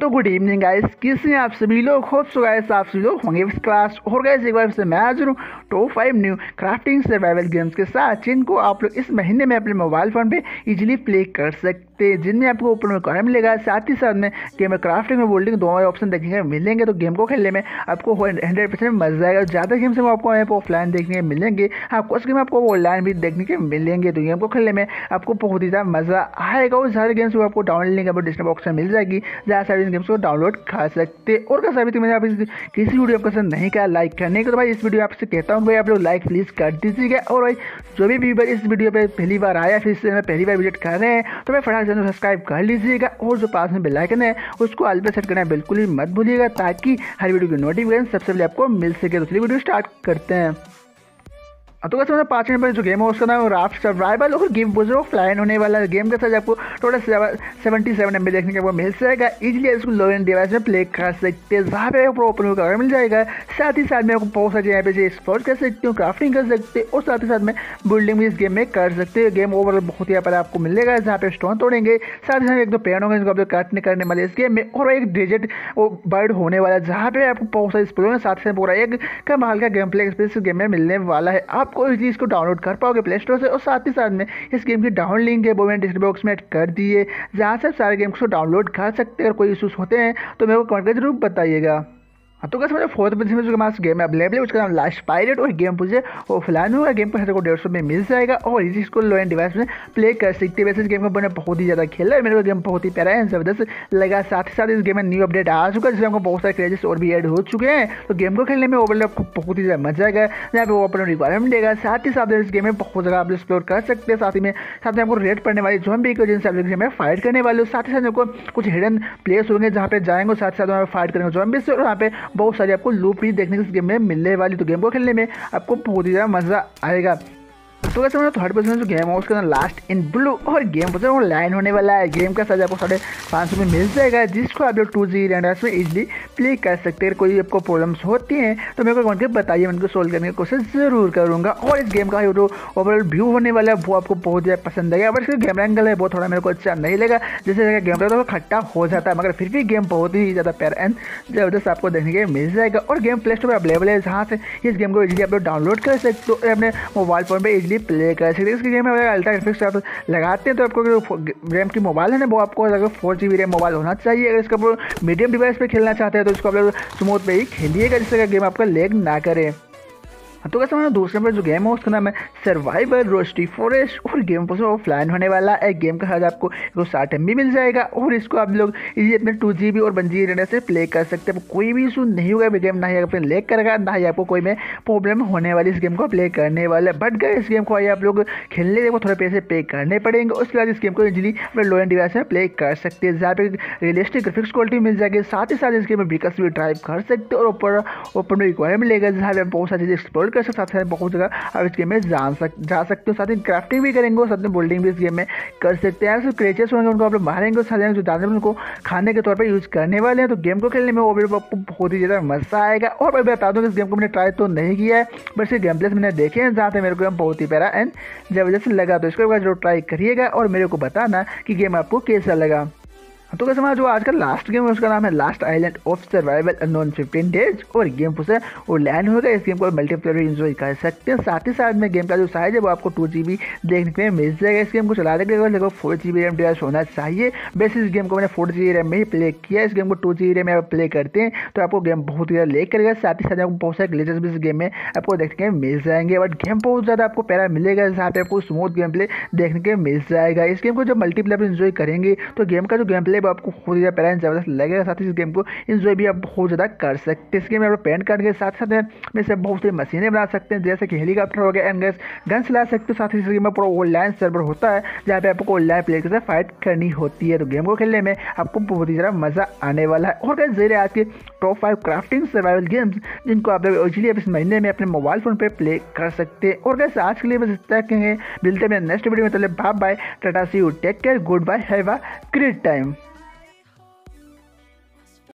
तो good evening guys किसी आप सभी लोग होप सो गाइस आप सभी लोग होंगे क्लास और गाइस एक बार से मैं हाजिर हूँ top five new crafting survival games के साथ, जिनको आप लोग इस महीने में अपने मोबाइल फ़ोन पे इजीली प्ले कर सकते हैं, जिनमें आपको ओपन में मिलेगा. साथ ही साथ में गेम में क्राफ्टिंग और बोल्डिंग दोनों ऑप्शन देखने को मिलेंगे. तो गेम को खेलने में आपको हंड्रेड परसेंट मज़ा आएगा. ज़्यादा गेम्स में आपको यहाँ पर ऑफलाइन देखने को मिलेंगे. हाँ कुछ गेम आपको ऑनलाइन भी देखने के मिलेंगे. तो गेम को खेलने में आपको बहुत ही ज़्यादा मज़ा आएगा. और सारे गेम्स आपको डाउनलोड करने डिस्क्रिप्शन बॉक्स में मिल जाएगी. सारे गेम्स को डाउनलोड खा सकते और क्या अभी मैंने आप किसी वीडियो को पसंद नहीं किया लाइक करने को तो भाई इस वीडियो आपसे कहता हूँ, भाई आप लोग लाइक प्लीज़ कर दीजिएगा। और भाई जो भी व्यूवर इस वीडियो पे पहली बार आया फिर से मैं पहली बार विज़िट कर रहे हैं तो मैं फटाक चैनल सब्सक्राइब कर लीजिएगा। और जो पास में बेलाइकन है, उसको आल पे सेट करना बिल्कुल ही मत भूलिएगा, ताकि हर वीडियो की नोटिफिकेशन सबसे पहले आपको मिल सके। तो वीडियो स्टार्ट करते हैं। तो कैसे मतलब पाँच में जो गेम है उसका नाम राफ्ट सर्वाइवल और गेम बोझो फ्लाइन होने वाला गेम का साथ आपको टोटल सेवेंटी सेवन एम देखने को मिल जाएगा। इजीली इसको लो एंड डिवाइस में प्ले कर सकते हैं। जहाँ पे आपको ओपन कवर मिल जाएगा। साथ ही साथ में आपको बहुत सारे यहाँ पे एक्सप्लोर कर सकते हो क्राफ्टिंग कर सकते हो, और साथ ही साथ में बिल्डिंग भी इस गेम में कर सकते हो। गेम ओवरऑल बहुत यहाँ पर आपको मिलेगा। जहाँ पे स्टोन तोड़ेंगे, साथ ही साथ एक दो पेड़ होंगे, जिनको आप काटने करने वाले इस गेम में, और एक डिजिट वो बर्ड होने वाला है। जहाँ पे आपको बहुत सारे एक्सप्लोर साथ ही पूरा एक कमाल का गेम प्ले एक्सपीरियंस गेम में मिलने वाला है। आपको इस चीज़ को डाउनलोड कर पाओगे प्ले स्टोर से और साथ ही साथ में इस गेम की डाउन लिंक है वो मैंने डिस्क्रिप्शन बॉक्स में कर दी है। जहाँ से सारे गेम्स को डाउनलोड कर सकते हैं अगर कोई इशूज़ होते हैं तो मेरे को कमेंट कर ज़रूर बताइएगा। तो कैसे मुझे फोर्थ में जो हमारे गेम अवेलेबल है, उसका नाम लास्ट पायरेट और गेम वो फ़िलहाल होगा गेम पर को डेढ़ सौ में मिल जाएगा, और इसी इसको लो एंड डिवाइस में प्ले कर सकते हैं। वैसे इस गेम को मैंने बहुत ही ज़्यादा खेला है, मेरे को गेम बहुत ही प्यारा है ज़बरदस्त लगा साथ ही साथ इस गेम में न्यू अपडेट आ चुका है, जिसमें हमको बहुत सारे क्रेजेस और भी ऐड हो चुके हैं। तो गेम को खेलने में ओवरऑल आपको बहुत ही ज़्यादा मज़ा आएगा जहाँ पे वो अपना रिक्वायरमेंट देगा, साथ ही साथ इस गेम में बहुत ज़्यादा आप एक्सप्लोर कर सकते हैं, साथ ही में, साथ में आपको रेड पड़ने वाली जो भी जिनसे आप गेम में फाइट करने वाले हो, साथ ही साथ आपको कुछ हिडन प्लेस होंगे जहाँ पे जाएँगे, साथ ही साथ फाइट करेंगे जो भी और वहाँ पे बहुत सारी आपको लूप भी देखने को इस गेम में मिलने वाली तो गेम को खेलने में आपको बहुत ही ज़्यादा मज़ा आएगा। तो वैसे मैं थर्ड पोजिशन जो गेम है, उसका लास्ट इन ब्लू और गेम पोजिशन लाइन होने वाला है। गेम का साइज़ आपको साढ़े पाँच सौ में मिल जाएगा, जिसको आप लोग टू जी रैंडर्स में इजीली प्ले कर सकते हैं। कोई आपको प्रॉब्लम्स होती हैं तो मेरे को कौन बताइए, मैं उनको सोल्व करने की कोशिश ज़रूर करूँगा। और इस गेम का जो ओवरऑल व्यू होने वाला है, वो आपको बहुत ज़्यादा पसंद आएगा। बट इसका गेम एंगल है, वो थोड़ा मेरे को अच्छा नहीं लगा। जैसे गेम तो खट्टा हो जाता है, मगर फिर भी गेम बहुत ही ज़्यादा पैर एंड ज़बरदस्त आपको देखने के मिल जाएगा। और गेम प्ले स्टोर पर अवेलेबल है, जहाँ से इस गेम को इजीली आप लोग डाउनलोड कर सकते हो, अपने मोबाइल फ़ोन पर इजीली प्ले कर सकते इसकी गेम में अगर अल्ट्रा ग्राफिक्स आप लगाते हैं तो आपको जो रैम की मोबाइल है ना, वो आपको अगर four G B RAM mobile होना चाहिए। अगर इसका मीडियम डिवाइस पर खेलना चाहते हैं तो इसको आप लोग स्मूथ पर ही खेलिएगा, जिससे गेम आपका लेग ना करे। तो कैसे हमारा दूसरे नंबर जो गेम है, उसका नाम है सर्वाइवर रोस्टी फॉरेस्ट और गेम पर ऑफलाइन होने वाला है। गेम का साथ आपको एक सौ साठ एम मिल जाएगा, और इसको आप लोग इजी अपने टू जी और वन जी से प्ले कर सकते हैं। कोई भी इशू नहीं होगा गेम ना ही अपने लेक करेगा, ना ही आपको कोई में प्रॉब्लम होने वाली इस गेम को प्ले करने वाले बट गए इस गेम को आइए आप लोग खेलने को थोड़े पैसे पे करने पड़ेंगे, उसके बाद इस गेम को इजिली अपने लो एंड डिवाइस में प्ले कर सकते हैं। जहाँ पे रियलिस्टिक ग्राफिक्स क्वालिटी मिल जाएगी, साथ ही साथ इस गेम में ब्रिकस भी ड्राइव कर सकते हैं, और ऊपर ओपन रिक्वायरमेंट मिलेगा, जहाँ पे बहुत सारी चीज़ें एक्सप्लोर कर सकते साथ बहुत जगह आप इस गेम में जान सक, जा सकते हो। साथ ही क्राफ्टिंग भी करेंगे साथ में बोल्डिंग भी इस गेम में कर सकते हैं। सिर्फ़ क्रेचेस होंगे, उनको आप लोग मारेंगे साथ जो जानते उनको खाने के तौर पर यूज़ करने वाले हैं। तो गेम को खेलने में वो भी आपको बहुत ही ज़्यादा मज़ा आएगा। और मैं बता दूँ कि इस गेम को मैंने ट्राई तो नहीं किया है बट इसके गेम प्लेस मैंने देखे हैं, जहाँ से मेरे को बहुत ही प्यारा एंड ज़बरदस्त लगा। तो इसको ज़रूर ट्राई करिएगा और मेरे को बताना कि गेम आपको कैसा लगा। तो कैसे जो आज का लास्ट गेम है उसका नाम है last island of survival unknown fifteen days और गेम से वो लैंड होगा इस गेम को मल्टीप्लेयर एंजॉय कर सकते हैं। साथ ही साथ में गेम का जो साइज़ है, वो आपको टू जी देखने के मिल जाएगा। इस गेम को चलाने के लिए four G B RAM device होना चाहिए। वैसे इस गेम को मैंने फोर जी रैम में ही प्ले किया इस गेम को टू जी रैम में आप प्ले करते हैं तो आपको गेम बहुत ही ज़्यादा लेक करेगा। साथ ही साथ आपको बहुत सारे ग्लेचेस भी इस गेम में आपको देखने के मिल जाएँगे। बट गेम बहुत ज़्यादा आपको पैरा मिलेगा। जहाँ पे आपको स्मूथ गेम प्ले देखने के मिल जाएगा। इस गेम को जब मल्टीप्लेयर इन्जॉय करेंगे तो गेम का जो गेम प्ले आपको बहुत ही पेरेंट ज़बरदस्त लगेगा, साथ ही इस गेम को इन्जॉय भी आप बहुत ज़्यादा कर सकते हैं। इस गेम में आप पेंट कार्ड के साथ साथ में से बहुत सी मशीनें बना सकते हैं, जैसे कि हेलीकॉप्टर हो गया एंड गैस गन चला सकते हो। साथ ही इस गेम में पूरा ऑनलाइन सर्वर होता है, जहाँ पे आपको ऑनलाइन प्लेयर के साथ फाइट करनी होती है। तो गेम को खेलने में आपको बहुत ही ज़्यादा मज़ा आने वाला है। और गैस जेरे आज के top five crafting survival games जिनको आप इजीली इस महीने में अपने मोबाइल फ़ोन पर प्ले कर सकते हैं। और गैस आज के लिए बस इतना कहेंगे। मिलते हैं नेक्स्ट वीडियो में। चले bye bye tata see you take care goodbye have a great time